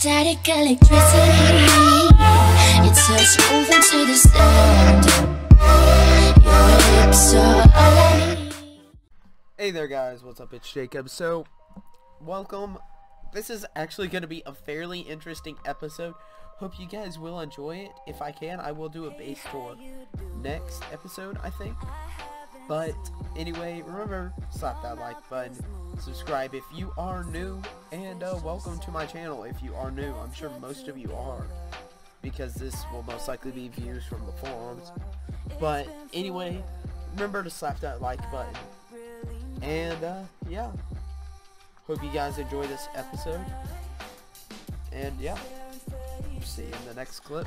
Static electricity. It's touch moving to the sound. Your lips are. Hey there guys, what's up? It's Jacob. So, welcome. This is actually going to be a fairly interesting episode. Hope you guys will enjoy it. If I can, I will do a base tour next episode, I think. But anyway, remember, slap that like button, subscribe if you are new, and uh, welcome to my channel if you are new. I'm sure most of you are, because this will most likely be views from the forums. But anyway, remember to slap that like button. And, uh, yeah. Hope you guys enjoy this episode. And, yeah. See you in the next clip.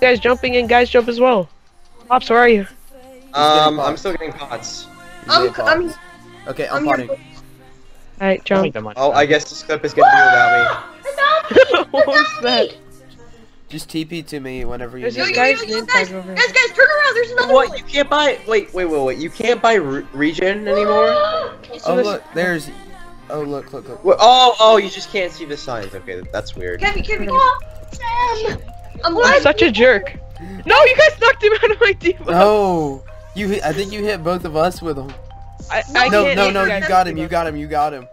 guys jumping in, guys jump as well. Pops, where are you? Um. I'm still getting pots. I'm, get I'm, pots. Okay, I'm I'm potting. Alright, jump. Oh, I guess this clip is gonna be without what was that? Just TP to me whenever you There's need it. guy's guys, guys, guys, guys, turn around. There's another What? one. You can't buy. Wait, wait, wait, wait. You can't buy re regen anymore. Oh, look, there's... Oh, look, look, look. What? Oh, oh, you just can't see the signs. Okay, that's weird. Kevin, Kevin, Sam. I'm I'm such a jerk. No, you guys knocked him out of my debuff. No! You hit, I think you hit both of us with him. I, I No, can't no, hit no, guys you got him, you got him, you got him.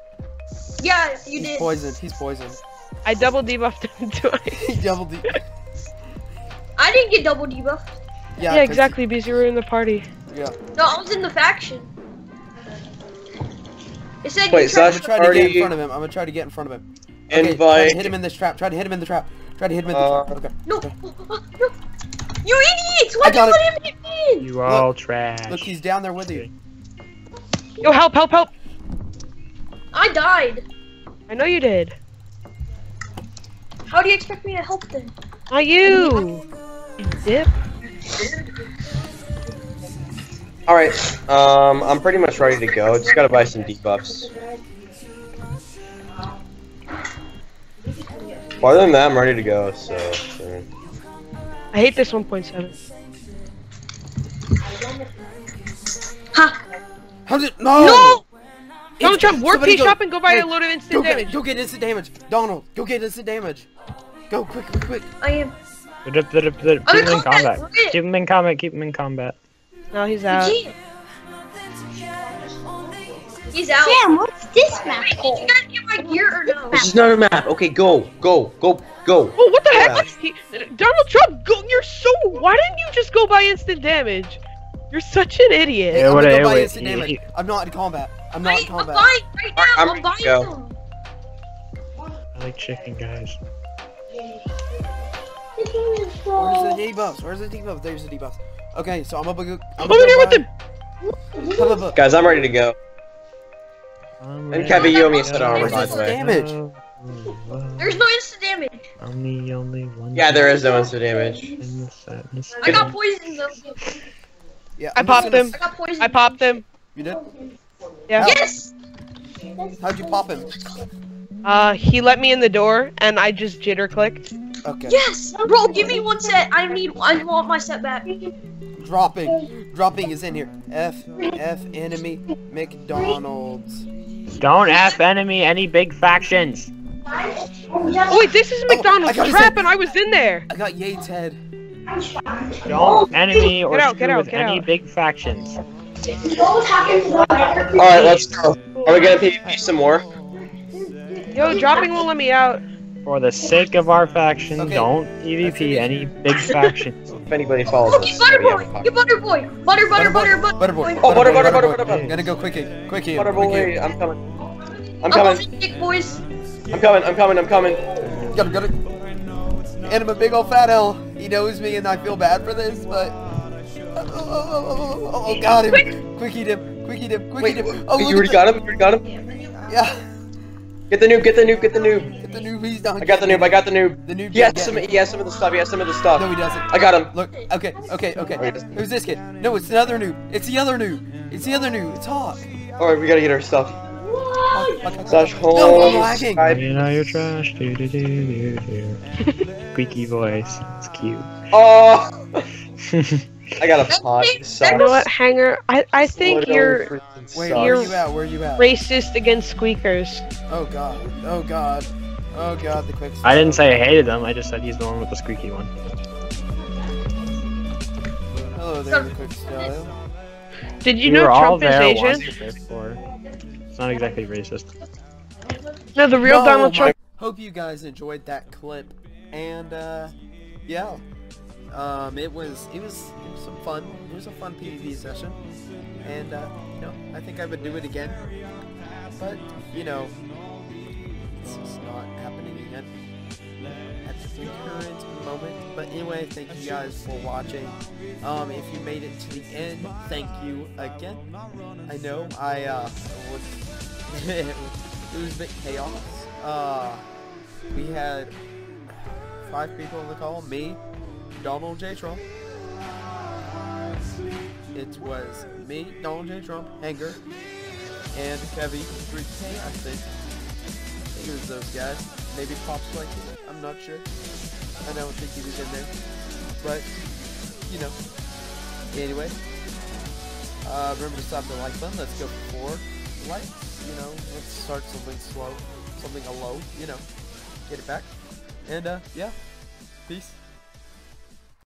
Yeah, you He's did. poisoned, he's poisoned. I double debuffed him twice. He double D. I didn't get double debuffed. Yeah, exactly, because you were in the party. Yeah. No, I was in the faction. It said Wait, you so tried I'm to gonna try to get in front of him. I'm gonna try to get in front of him. Okay, try to hit him in this trap. Try to hit him in the trap. Try to hit him in the Uh, trap. Okay. No, okay. no. You idiots! Why'd got you it. let him hit? You all trash. Look, he's down there with you. Yo, help, help, help! I died. I know you did. How do you expect me to help then? Not you! You dip. All right. Um, I'm pretty much ready to go. Just gotta buy some debuffs. Well, other than that, I'm ready to go. So. So. I hate this 1.7. Ha! How did no? No! It's- Don't jump, warp P go- shop and go buy Hey, a load of instant Go get, damage. go get instant damage. Donald, go get instant damage. Go quick, quick, quick. I am. Keep him in combat. combat, look at- Keep him in combat. Keep him in combat. No, he's You out. Can't. He's out. Sam, what's this map Wait, did called? you guys get my gear or no? This is not a map. Okay, go, go, go, go. Oh, what the heck? Yeah. He, Donald Trump, go, you're so. Why didn't you just go by instant damage? You're such an idiot. Yeah, I'm what gonna go buy wait, instant damage. I'm not in combat. I'm I, not in I'm combat. buying right now. I'm I'm, ready buying go. them. I like chicken, guys. Where's the debuffs? Where's the debuffs? There's the debuffs. Okay, so I'm gonna. I'm Over gonna there with buy- Blah, blah, blah. Guys, I'm ready to go. I'm And Kevin, you owe me a set armor, by the way. damage? There's no instant damage. I'm the only one. Yeah, there is no instant damage. in the sadness. I got poisoned though. Yeah, I I'm just popped gonna him. s- I got poisoned. I popped him. You did? Yeah. Yes. How'd you pop him? Uh, he let me in the door, and I just jitter clicked. Okay. Yes, bro. Give me one set. I need. I want my set back. Dropping. Dropping is in here. F F enemy McDonald's. Don't f enemy any big factions. Oh wait, this is oh, McDonald's McDonald's trap, and I was in there. I got Yates head. Don't enemy or Get out, screw get out, with get any out. big factions. All right, let's go. Are we gonna PvP some more? Yo, dropping won't let me out. For the sake of our faction, Okay. don't PvP any big factions. If anybody oh, follows Okay, us. butter yeah, boy. we'll butter boy. Butter, butter, butter, butter, Butter boy. Oh, butter, butter, butter, butter, butter. Gotta go quickie. Quickie. Butter boy, I'm coming. I'm I'm coming. on dick, boys. I'm coming. I'm coming. I'm coming. Gotta, gotta. And I'm a big old fat L. He knows me and I feel bad for this, but. Uh, oh, oh, oh, oh, oh, oh, got him. Quickie him. Quickie him. Quickie him. Oh, you look already at got him. You already got him. the- Yeah. Get the noob. Get the noob. Get the noob. Get the noob. He's down. I got the noob. I got the noob. The noob. He has get- some. He has some of the stuff. He has some of the stuff. No, he doesn't. I got him. Look. Okay. Okay. Okay. Oh, Wait. Who's this kid? No, it's another other noob. It's the other noob. It's the other noob. It's Hawk. All right, we gotta get our stuff. Slash Hawk. home. No, I'm lagging. subscribe. You know you're trash. Do do do do do. Squeaky voice. It's cute. Oh, I got a pot. You know what, Hanger? I, I think Literally you're Wait, You're- you at? Where you at? racist against squeakers. Oh god. Oh god. Oh god, the quick. I didn't say I hated them. I just said he's the one with the squeaky one. Hello there, the quick style. Did you We know were all Trump is there Asian? It's not exactly racist. No, the real No, Donald Trump. Hope you guys enjoyed that clip, and uh, yeah, um, it was it was it was some fun. It was a fun PvP session, and uh, you know I think I would do it again, but you know it's not happening again at the current moment. But anyway, thank you guys for watching. Um, if you made it to the end, thank you again. I know I uh, was it was a bit chaos. Uh, we had five people on the call. Me, Donald J. Trump. It was me, Donald J. Trump, Hanger, and Kevy 3K, I think. Those guys. Maybe Pops like it. I'm not sure. I don't think he was in there. But, you know. Anyway. Uh, remember to stop the like button. Let's go for four likes. You know, let's start something slow. Something low, you know. Get it back. And, uh, yeah. Peace.